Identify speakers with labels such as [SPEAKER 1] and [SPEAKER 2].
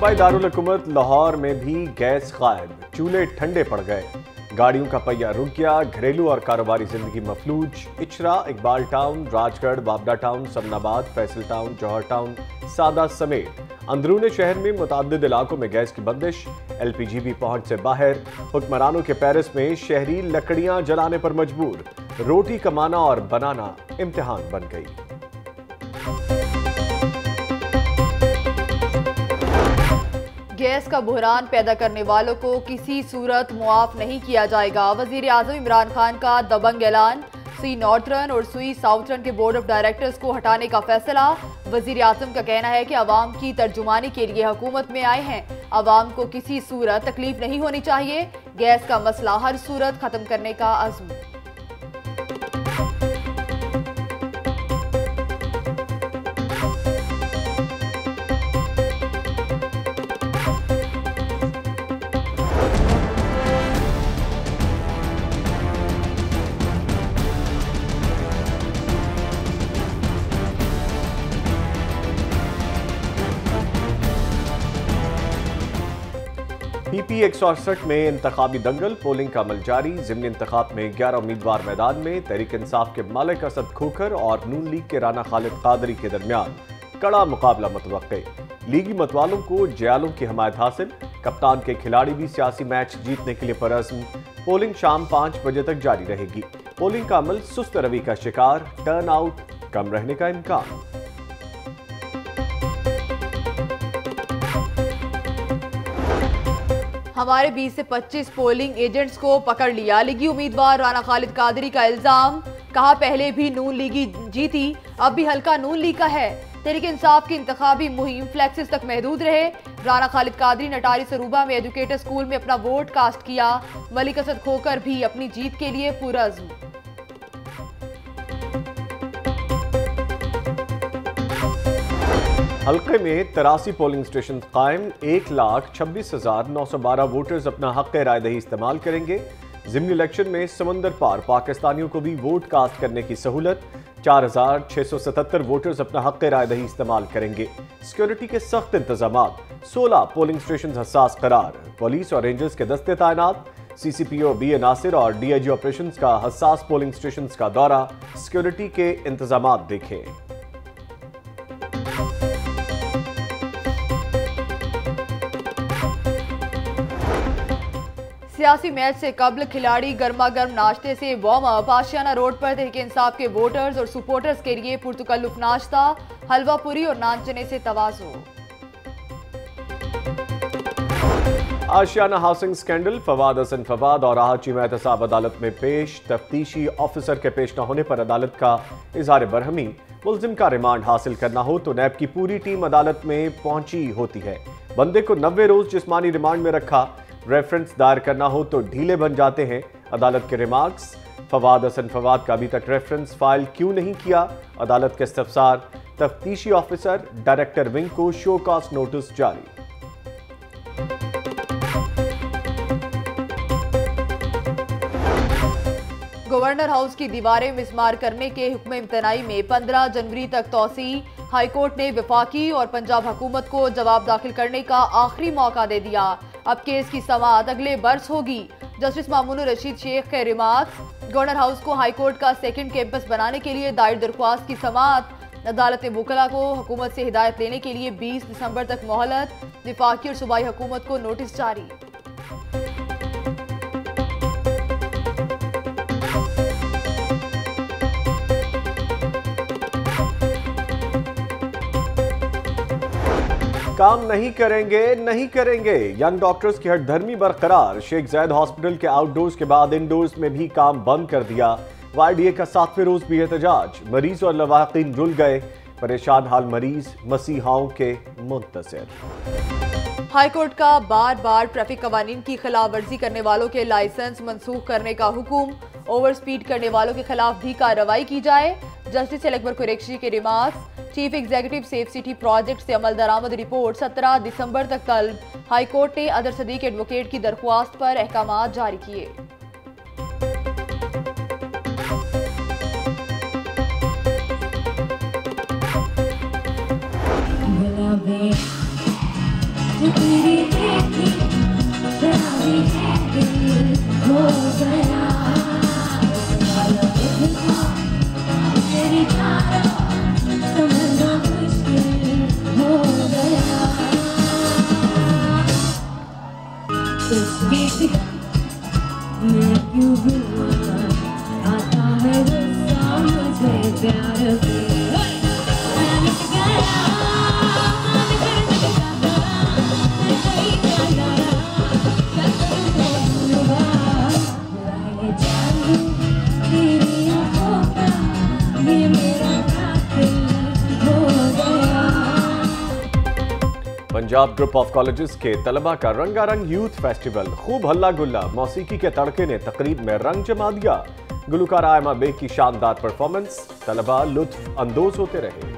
[SPEAKER 1] صوبائی دارالحکومت لاہور میں بھی گیس غائب چولہے ٹھنڈے پڑ گئے۔ گاڑیوں کا پہیہ رک گیا، گھریلو اور کاروباری زندگی مفلوج۔ اچرا اقبال ٹاؤن، راج گڑھ بابڈا ٹاؤن، سمن آباد، فیصل ٹاؤن، جوہر ٹاؤن، سادہ سمیت۔ اندرون شہر میں متعدد علاقوں میں گیس کی بندش۔ ایل پی جی بھی پہنچ سے باہر۔ حکمرانوں کے پیرس میں شہری لکڑیاں جلانے پر مجبور۔ روٹی کمانا اور بنانا امتحان بن گئی۔
[SPEAKER 2] گیس کا بحران پیدا کرنے والوں کو کسی صورت معاف نہیں کیا جائے گا۔ وزیر اعظم عمران خان کا دبنگ اعلان۔ سی نورٹرن اور سوئی ساؤٹرن کے بورڈ آف ڈائریکٹرز کو ہٹانے کا فیصلہ۔ وزیر اعظم کا کہنا ہے کہ عوام کی ترجمانی کے لیے حکومت میں آئے ہیں۔ عوام کو کسی صورت تکلیف نہیں ہونی چاہیے۔ گیس کا مسئلہ ہر صورت ختم کرنے کا عزم۔
[SPEAKER 1] پی ایک سو اڑسٹھ میں انتخابی دنگل، پولنگ کا عمل جاری۔ ضمنی انتخاب میں گیارہ امیدوار میدان میں تحریک انصاف کے مالک اسد کھوکھر اور نون لیگ کے رانا خالد قادری کے درمیان کڑا مقابلہ متوقع۔ لیگی متوالوں کو جیالوں کی حمایت حاصل۔ کپتان کے کھلاڑی بھی سیاسی میچ جیتنے کے لیے پرعزم۔ پولنگ شام پانچ بجے تک جاری رہے گی۔ پولنگ کا عمل سست روی کا شکار۔ ٹرن آؤٹ، کم رہنے کا امکان۔
[SPEAKER 2] ہمارے بیس سے پچیس پولنگ ایجنٹس کو پکڑ لیا۔ لیگی امیدوار رانا خالد قادری کا الزام۔ کہا پہلے بھی نون لیگی جیتی، اب بھی ہلکا نون لیگ کا ہے۔ تحریک انصاف کی انتخابی مہم فلیکسز تک محدود رہے۔ رانا خالد قادری نٹاری سروبا میں ایجوکیٹر سکول میں اپنا ووٹ کاسٹ کیا۔ ملک اسد کھوکر بھی اپنی جیت کے لیے پورا عزم
[SPEAKER 1] حلقے میں تراسی پولنگ سٹیشن قائم، ایک لاکھ چھبیس ہزار نو سو بارہ ووٹرز اپنا حق رائے دہی استعمال کریں گے۔ ضمنی الیکشن میں سمندر پار پاکستانیوں کو بھی ووٹ کاسٹ کرنے کی سہولت۔ چار ہزار چھ سو ستتر ووٹرز اپنا حق رائے دہی استعمال کریں گے۔ سیکیورٹی کے سخت انتظامات۔ سولہ پولنگ سٹیشنز حساس قرار۔ پولیس اور رینجرز کے دستے تعینات۔ سی سی پی او، بی اے ناصر اور ڈی آئی جی آپریشنز کا حساس پولنگ سٹیشنز کا دورہ۔ سیکیورٹی کے انتظامات دیکھیں۔
[SPEAKER 2] سیاسی میچ سے قبل کھلاڑی گرما گرم ناشتے سے وارم اپ آشیانہ روڈ پر تحقیق انصاف کے ووٹرز اور سپورٹرز کے لیے پرتکلف ناشتہ، حلوہ پوری اور نانچنے سے توازو
[SPEAKER 1] آشیانہ ہاؤسنگ سکینڈل، فواد حسن فواد اور آہچی میں احتساب عدالت میں پیش، تفتیشی آفیسر کے پیش نہ ہونے پر عدالت کا اظہار برہمی۔ ملزم کا ریمانڈ حاصل کرنا ہو تو نیب کی پوری ٹیم عدالت میں پہنچی ہوتی ہے۔ بندے کو نوے روز جسمانی ریمانڈ میں رکھا۔ ریفرنس دائر کرنا ہو تو ڈھیلے بن جاتے ہیں۔ عدالت کے ریمارکس فواد حسن فواد کا ابھی تک ریفرنس فائل کیوں نہیں کیا؟ عدالت کے استفسار، تفتیشی آفیسر ڈائریکٹر ونگ کو شو کاس نوٹس جاری۔
[SPEAKER 2] گورنر ہاؤس کی دیواریں مسمار کرنے کے حکم امتنائی میں پندرہ جنوری تک توسیع۔ ہائی کورٹ نے وفاقی اور پنجاب حکومت کو جواب داخل کرنے کا آخری موقع دے دیا۔ اب کیس کی سماعت اگلے برس ہوگی۔ جسٹس مامون رشید شیخ کے ریمارکس۔ گورنر ہاؤس کو ہائی کورٹ کا سیکنڈ کیمپس بنانے کے لیے دائر درخواست کی سماعت۔ عدالت وکلا کو حکومت سے ہدایت لینے کے لیے بیس دسمبر تک مہلت۔ وفاقی اور صوبائی حکومت کو نوٹس جاری۔
[SPEAKER 1] کام نہیں کریں گے، نہیں کریں گے۔ ینگ ڈاکٹرز کی ہٹ دھرمی برقرار۔ شیخ زید ہاسپٹل کے آؤٹ ڈورز کے بعد انڈورز میں بھی کام بند کر دیا۔ وائی ڈی اے کا ساتویں روز بھی احتجاج۔ مریض اور لواحقین رل گئے۔ پریشان حال مریض مسیحاؤں کے منتظر۔
[SPEAKER 2] ہائی کورٹ کا بار بار ٹریفک قوانین کی خلاف ورزی کرنے والوں کے لائسنس منسوخ کرنے کا حکم۔ اوور سپیڈ کرنے والوں کے خلاف بھی کارروائی کی جائے۔ جسٹس اکبر قریشی کے remarks, chief executive safe city project سے عمل درآمد رپورٹ سترہ دسمبر تک کل ہائی کورٹ نے ادر صدیق ایڈوکیٹ کی درخواست پر احکامات جاری کیے۔
[SPEAKER 3] Kiss me, make you realize I thought it was so much better.
[SPEAKER 1] Punjab group of colleges کے طلبہ کا رنگا رنگ یوتھ فیسٹیول، خوب ہلا گلا، موسیقی کے تڑکے نے تقریب میں رنگ جما دیا۔ گلوکار آئمہ بیگ کی شاندار پرفارمنس طلبہ لطف اندوز ہوتے رہے۔